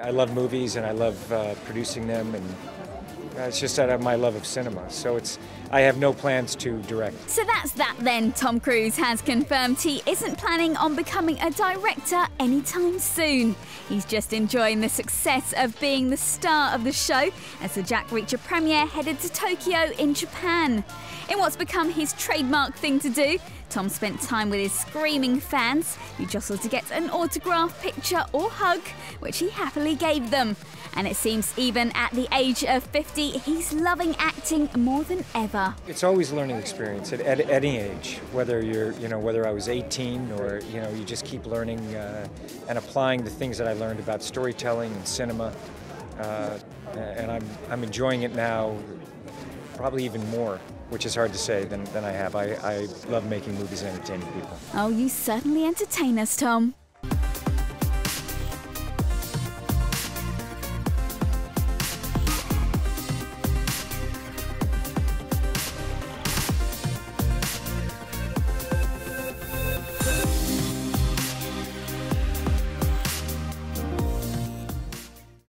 I love movies and I love uh, producing them, and uh, it's just out of my love of cinema. So it's I have no plans to direct. So that's that then. Tom Cruise has confirmed he isn't planning on becoming a director anytime soon. He's just enjoying the success of being the star of the show as the Jack Reacher premiere headed to Tokyo in Japan. In what's become his trademark thing to do, Tom spent time with his screaming fans who jostled to get an autograph, picture, or hug, which he happily gave them. And it seems even at the age of 50, he's loving acting more than ever. It's always a learning experience at, at any age, whether you're, you know, whether I was 18 or, you know, you just keep learning uh, and applying the things that I learned about storytelling and cinema. Uh, and I'm, I'm enjoying it now probably even more, which is hard to say, than, than I have. I, I love making movies and entertaining people. Oh, you certainly entertain us, Tom.